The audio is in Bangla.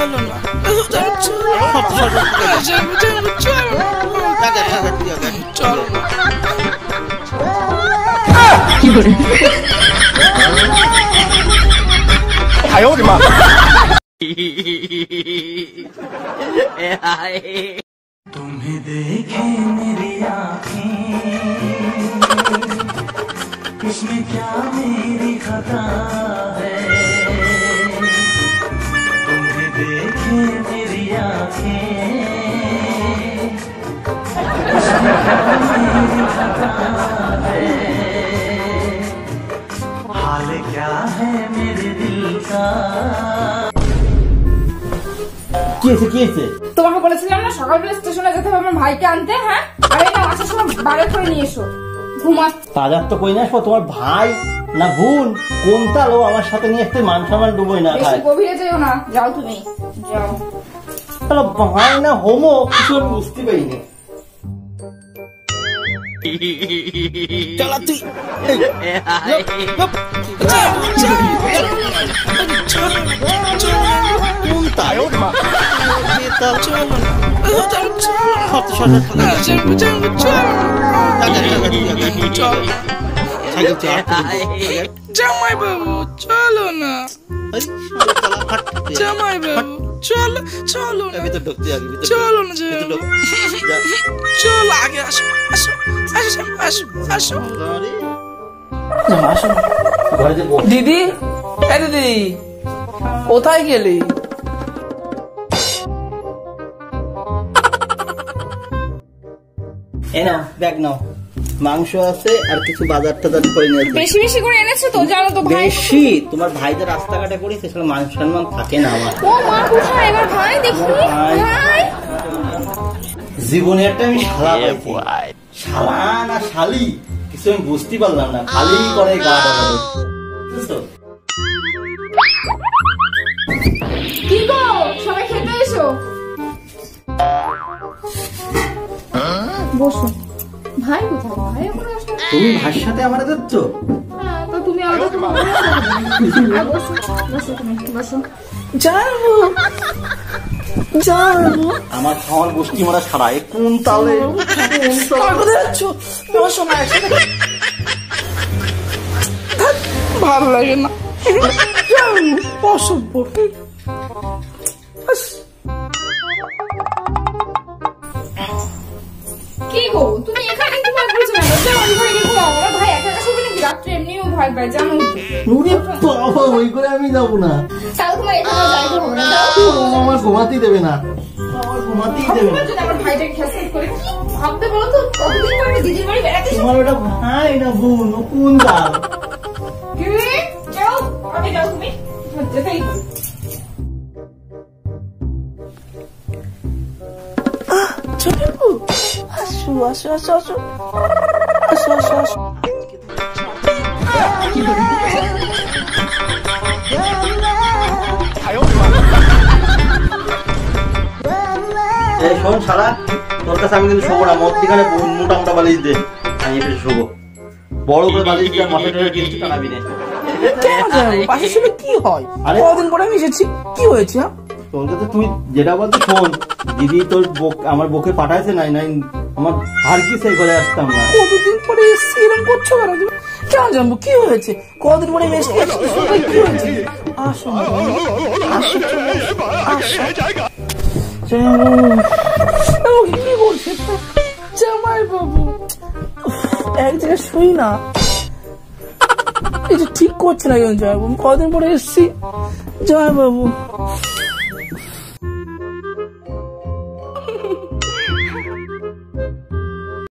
哎呦我的妈！तुम्हें देखे मेरी आँखें क्या मेरी खता मेरी आंखें इसमें क्या मेरी खता है हाल क्या है मेरे दिल का কি হয়েছে কি হয়েছে তোমাকে বলেছিলাম না সকালবেলা স্টেশনে যেতে হবে আমার ভাইকে আনতে হ্যাঁ আর এই না আসার সময় বারে করে নিয়ে এসো ঘুমাস বাজার তো কই না আসবো তোমার ভাই না বোন কোনটা লো আমার সাথে নিয়ে আসতে মান সম্মান ডুবোই না বেশি ভাই গভীরে যেও না যাও তুমি যাও তাহলে ভাই না হোমো কিছু আমি বুঝতে পারিনি চলা থেকে জামাই বাবু চলো না। জামাই বাবু চলো চলো না। ভিতর ঢুক, তুই আগে ভিতর চলো না। চলো আগে আসো আসো আসো আসো আসো। দিদি এ দিদি কোথায় গেলি? এই নাও ব্যাগ নাও। মাংস আছে আর কিছু বাজার টাজার করে নিয়েছে বেশি বেশি করে এনেছো তো? জানো তো ভাই। বেশি? তোমার ভাই যে রাস্তাঘাটে করেছে সেটা মান সম্মান থাকে না আমার। ও মা কোথায়? এবার ভাই দেখি। ভাই। জীবনে একটা আমি শালা পাইছি। শালা না শালি? কিছু আমি বুঝতে পারলাম না। খালি করে গা ডাকাডাকি। বুঝছ? কি গো? সবাই খেতে এসো। বসো। ভাই কোথায়? ভাই এখনও আসলো তুমি ভাইয়ের সাথে আমার যাচ্ছ? হ্যাঁ, তো তুমি আলাদা তো ভালো বসো বসো তুমি বসো। যাব। যাব। আমার খাওয়ার গোষ্ঠী মারা সারা এ কোন তালে? আর কোথায় যাচ্ছ? বসো না ভালো লাগে না। অসভ্য এমনিও জানো ওরে বাবা ওই করে আমি যাব না। তাহলে তোমার এখানে যাইতে হবে না। আমার ঘুমাতেই দেবে না। আমার ঘুমাতেই দেবে না। আমার ভাইটাকে খেসাল করে? ভাবতে বলো তো? কতদিন পরে দিদির বাড়ি বেড়াতে তোমার ওটা ভাই না বোন ও কোন তাল কি? যাও আগে যাও তুমি। যেতেই হবে। আসো আসো আসো আসো। আসো আসো আসো। এই শোন শালা, তোর কাছে আমি কিন্তু শোবো না মধ্যিখানে মোটা মোটা বালিশ দে। আমি শোবো। বড় করে বালিশ দিয়ে মাথা টানাবি না। আমার বুকে পাঠাইছে নাই নাই, আমার হার কি সেই করে আসতাম না। করছ জানব, কি হয়েছে? কদিন পরে কি বলছে জামাই বাবু। এক জায়গায় শুই না। এটা ঠিক করছে না কেন জয় বাবু? কদিন পরে এসছি। জয় বাবু।